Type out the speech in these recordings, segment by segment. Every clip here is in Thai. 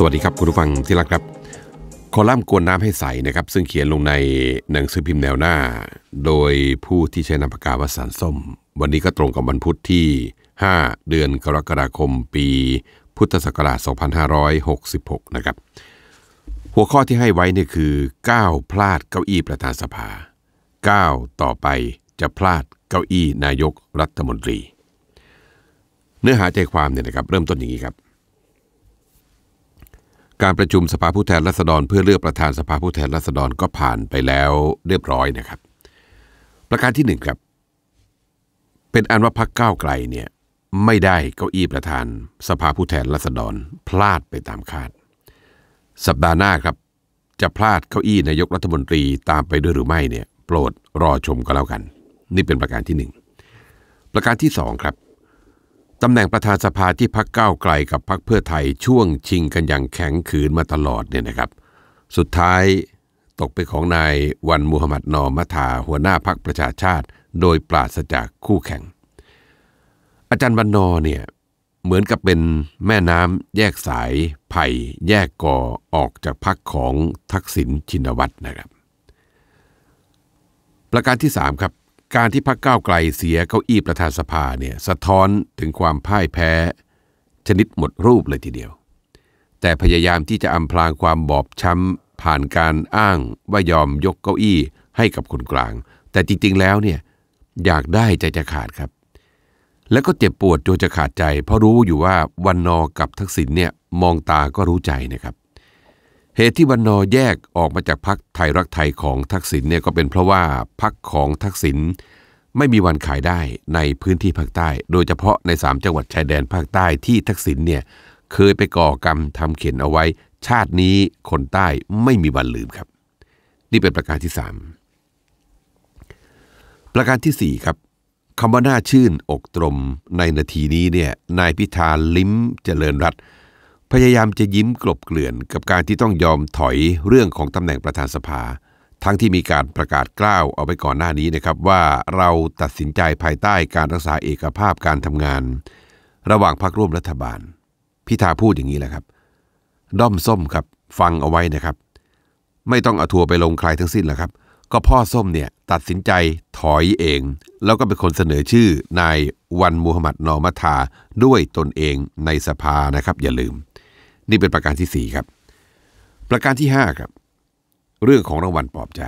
สวัสดีครับคุณผู้ฟังที่รักครับ คอลัมน์กวนน้ำให้ใสนะครับ ซึ่งเขียนลงในหนังสือพิมพ์แนวหน้า โดยผู้ที่ใช้นามปากกาวสานส้ม วันนี้ก็ตรงกับวันพุธที่ 5 เดือนกรกฎาคมปี พุทธศักราช 2566 นะครับ หัวข้อที่ให้ไว้เนี่ยคือ9พลาดเก้าอี้ประธานสภา9ต่อไปจะพลาดเก้าอี้นายกรัฐมนตรี เนื้อหาใจความเนี่ยนะครับ เริ่มต้นอย่างนี้ครับ การประชุมสภาผู้แทนราษฎร เพื่อเลือกประธานสภาผู้แทนราษฎรก็ผ่านไปแล้วเรียบร้อยนะครับ ประการที่หนึ่งครับ เป็นอันว่าพักก้าวไกลเนี่ยไม่ได้เก้าอี้ประธานสภาผู้แทนราษฎร พลาดไปตามคาด สัปดาห์หน้าครับ จะพลาดเก้าอี้นายกรัฐมนตรีตามไปด้วยหรือไม่เนี่ย โปรดรอชมก็แล้วกัน นี่เป็นประการที่หนึ่งประการที่สองครับ ตำแหน่งประธานสภาที่พักก้าวไกลกับพักเพื่อไทยช่วงชิงกันอย่างแข็งขืนมาตลอดเนี่ยนะครับ สุดท้ายตกเป็นของนายวันมูฮัมหมัดนอมัทาหัวหน้าพักประชาชาติ โดยปราศจากคู่แข่ง อาจารย์วันนอเนี่ยเหมือนกับเป็นแม่น้ำแยกสายไผ่แยกก่อออกจากพักของทักษิณชินวัตรนะครับ ประการที่ 3 ครับ การที่พักก้าวไกลเสียเก้าอี้ประธานสภาเนี่ยสะท้อนถึงความพ่ายแพ้ ชนิดหมดรูปเลยทีเดียว แต่พยายามที่จะอำพรางความบอบช้ำผ่านการอ้างว่ายอมยกเก้าอี้ให้กับคนกลาง แต่จริงๆแล้วเนี่ยอยากได้ใจจะขาดครับ แล้วก็เจ็บปวดจนจะขาดใจ เพราะรู้อยู่ว่าวันนอกับทักษิณเนี่ยมองตาก็รู้ใจนะครับ เหตุที่วันนอแยกออกมาจากพักไทยรักไทยของทักษิณเนี่ยก็เป็นเพราะว่าพักของทักษิณไม่มีวันขายได้ในพื้นที่ภาคใต้ โดยเฉพาะใน 3 จังหวัดชายแดนภาคใต้ที่ทักษิณเนี่ยเคยไปก่อกรรมทำเขียนเอาไว้ ชาตินี้คนใต้ไม่มีวันลืมครับ นี่เป็นประการที่ 3 ประการที่ 4 ครับคำว่าน่าชื่นอกตรมในนาทีนี้เนี่ยนายพิธาลิ้มเจริญรัตน์ พยายามจะยิ้มกลบเกลื่อนกับการที่ต้องยอมถอยเรื่องของตำแหน่งประธานสภา ทั้งที่มีการประกาศกล้าวเอาไปก่อนหน้านี้นะครับว่าเราตัดสินใจภายใต้การรักษาเอกภาพการทำงาน ระหว่างพรรคร่วมรัฐบาล พิธาพูดอย่างนี้แหละครับ ด้อมส้มครับ ฟังเอาไว้นะครับ ไม่ต้องเอาทัวไปลงใครทั้งสิ้นแหละครับ ก็พ่อส้มเนี่ยตัดสินใจถอยเอง แล้วก็เป็นคนเสนอชื่อนายวันมูฮัมหมัดนอมัทาด้วยตนเองในสภานะครับ อย่าลืม นี่เป็นประการที่4ครับ ประการที่ 5 ครับ เรื่องของรางวัลปลอบใจ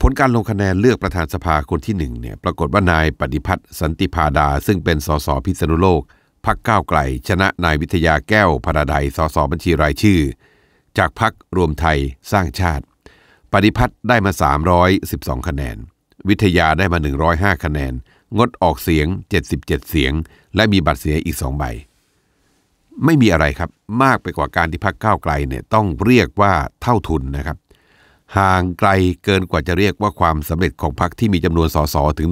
ผลการลงคะแนนเลือกประธานสภาคนที่หนึ่งเนี่ยปรากฏว่านายปฏิพัฒน์สันติพาดา ซึ่งเป็นสสพิษณุโลกพักก้าวไกล ชนะนายวิทยาแก้วพราดัยสสบัญชีรายชื่อ จากพักรวมไทยสร้างชาติ ปฏิพัฒน์ได้มา 312 คะแนน วิทยาได้มา 105 คะแนน งดออกเสียง 77 เสียง และมีบัตรเสียอีก2ใบ ไม่มีอะไรครับมากไปกว่าการที่พักก้าวไกลเนี่ยต้องเรียกว่าเท่าทุนนะครับ ห่างไกลเกินกว่าจะเรียกว่าความสำเร็จของพรรคที่มีจำนวนสสถึง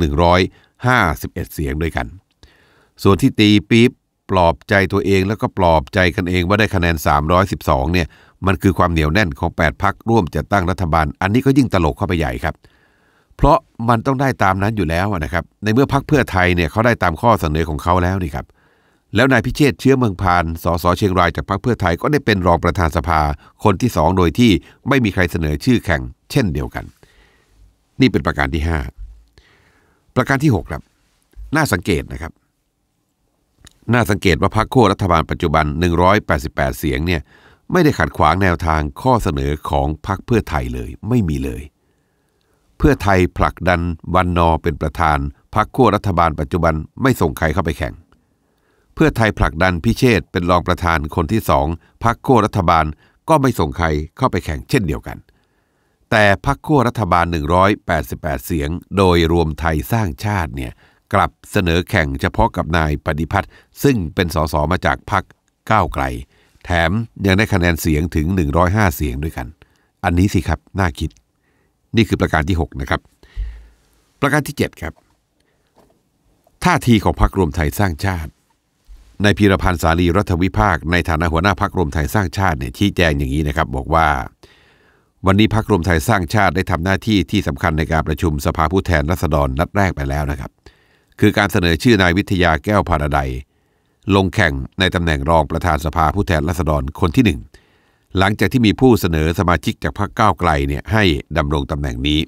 151 เสียงด้วยกัน ส่วนที่ตีปี๊บปลอบใจตัวเองแล้วก็ปลอบใจกันเองว่าได้คะแนน 312 เนี่ย มันคือความเหนียวแน่นของ 8พักร่วมจะตั้งรัฐบาล อันนี้ก็ยิ่งตลกเข้าไปใหญ่ครับ เพราะมันต้องได้ตามนั้นอยู่แล้วนะครับ ในเมื่อพักเพื่อไทยเนี่ยเขาได้ตามข้อเสนอของเขาแล้วนี่ครับ แล้วนายพิเชษเชื้อเมืองพาน สสเชียงรายจากพรรคเพื่อไทยก็ได้เป็นรองประธานสภาคนที่สองโดยที่ไม่มีใครเสนอชื่อแข่ง เช่นเดียวกัน นี่เป็นประการที่ 5 ประการที่6ครับ น่าสังเกตนะครับ น่าสังเกตว่าพรรคโค่รัฐบาลปัจจุบัน 188 เสียงเนี่ย ไม่ได้ขัดขวางแนวทางข้อเสนอของพรรคเพื่อไทยเลยไม่มีเลย เพื่อไทยผลักดันวันนอเป็นประธานพรรคขั้วรัฐบาลปัจจุบันไม่ส่งใครเข้าไปแข่ง เพื่อไทยผลักดันพิเชษเป็นรองประธานคนที่สองพรรคขั้วรัฐบาลก็ไม่ส่งใครเข้าไปแข่งเช่นเดียวกัน แต่พรรคขั้วรัฐบาล 188 เสียง โดยรวมไทยสร้างชาติเนี่ยกลับเสนอแข่งเฉพาะกับนายปฏิพัฒน์ซึ่งเป็นสสมาจากพรรคก้าวไกล แถมยังได้คะแนนเสียงถึง 105 เสียงด้วยกัน อันนี้สิครับ น่าคิด นี่คือประการที่ 6 นะครับ ประการที่ 7 ครับ ท่าทีของพรรครวมไทยสร้างชาติ ในพีรพันธ์สารีรัฐวิภาค ในฐานะหัวหน้าพรรครวมไทยสร้างชาติเนี่ยชี้แจงอย่างนี้นะครับ บอกว่า วันนี้พรรครวมไทยสร้างชาติได้ทำหน้าที่ที่สำคัญในการประชุมสภาผู้แทนราษฎรนัดแรกไปแล้วนะครับ คือการเสนอชื่อนายวิทยาแก้วพาราได ลงแข่งในตำแหน่งรองประธานสภาผู้แทนราษฎรคนที่หนึ่งหลังจากที่มีผู้เสนอสมาชิกจากพรรคก้าวไกลเนี่ยให้ดำรงตำแหน่งนี้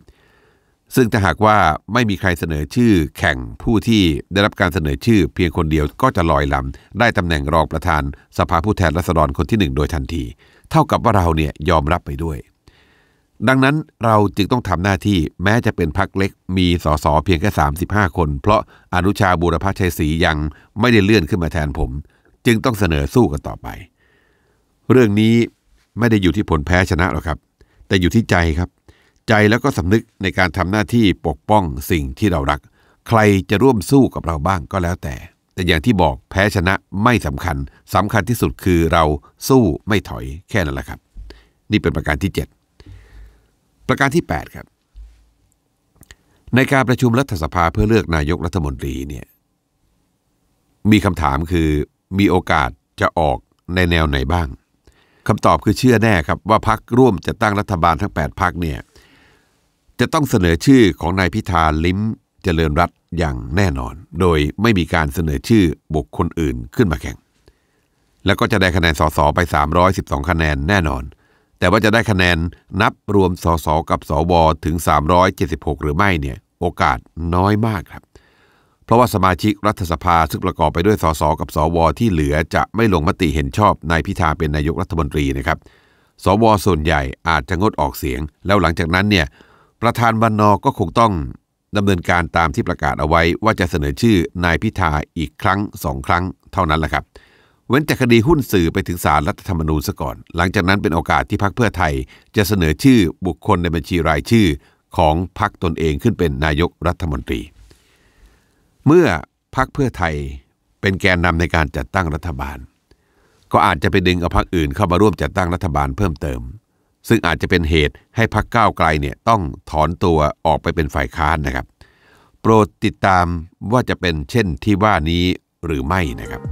ซึ่งถ้าหากว่าไม่มีใครเสนอชื่อแข่งผู้ที่ได้รับการเสนอชื่อเพียงคนเดียวก็จะลอยลำได้ตำแหน่งรองประธานสภาผู้แทนราษฎรคนที่หนึ่งโดยทันที เท่ากับว่าเราเนี่ยยอมรับไปด้วย ดังนั้นเราจึงต้องทำหน้าที่แม้จะเป็นพักเล็กมีสสเพียงแค่ 35 คน เพราะอนุชาบูรพชัยศรียังไม่ได้เลื่อนขึ้นมาแทนผม จึงต้องเสนอสู้กันต่อไป เรื่องนี้ไม่ได้อยู่ที่ผลแพ้ชนะหรอกครับ แต่อยู่ที่ใจครับ ใจแล้วก็สำนึกในการทำหน้าที่ปกป้องสิ่งที่เรารัก ใครจะร่วมสู้กับเราบ้างก็แล้วแต่ แต่อย่างที่บอกแพ้ชนะไม่สำคัญสำคัญที่สุดคือเราสู้ไม่ถอยแค่นั้นแหละครับ นี่เป็นประการที่ 7 ประการที่ 8 ครับ ในการประชุมรัฐสภาเพื่อเลือกนายกรัฐมนตรีเนี่ยมีคำถามคือมีโอกาสจะออกในแนวไหนบ้างคำตอบคือเชื่อแน่ครับว่าพักร่วมจะตั้งรัฐบาลทั้ง 8พักเนี่ยจะต้องเสนอชื่อของนายพิธาลิ้มเจริญรัตอย่างแน่นอน โดยไม่มีการเสนอชื่อบุคคลอื่นขึ้นมาแข่ง แล้วก็จะได้คะแนนสสไป 312 คะแนนแน่นอน แต่ว่าจะได้คะแนนนับรวมสสกับสวถึง 376 หรือไม่เนี่ยโอกาสน้อยมากครับ เพราะว่าสมาชิกรัฐสภาซึ่งประกอบไปด้วยสสกับสวที่เหลือจะไม่ลงมติเห็นชอบนายพิธาเป็นนายกรัฐมนตรีนะครับสวส่วนใหญ่อาจจะงดออกเสียง แล้วหลังจากนั้นเนี่ยประธานวันนอก็คงต้องดำเนินการตามที่ประกาศเอาไว้ว่าจะเสนอชื่อนายพิธาอีกครั้งสองครั้งเท่านั้นแหละครับ เว้นแต่คดีหุ้นสื่อไปถึงศาลรัฐธรรมนูญซะก่อน หลังจากนั้นเป็นโอกาสที่พรรคเพื่อไทย จะเสนอชื่อบุคคลในบัญชีรายชื่อของพรรคตนเองขึ้นเป็นนายกรัฐมนตรี เมื่อพักเพื่อไทยเป็นแกนนำในการจัดตั้งรัฐบาล ก็อาจจะไปดึงเอาพักอื่นเข้ามาร่วมจัดตั้งรัฐบาลเพิ่มเติม ซึ่งอาจจะเป็นเหตุให้พักก้าวไกลเนี่ยต้องถอนตัวออกไปเป็นฝ่ายค้านนะครับ โปรดติดตามว่าจะเป็นเช่นที่ว่านี้หรือไม่นะครับ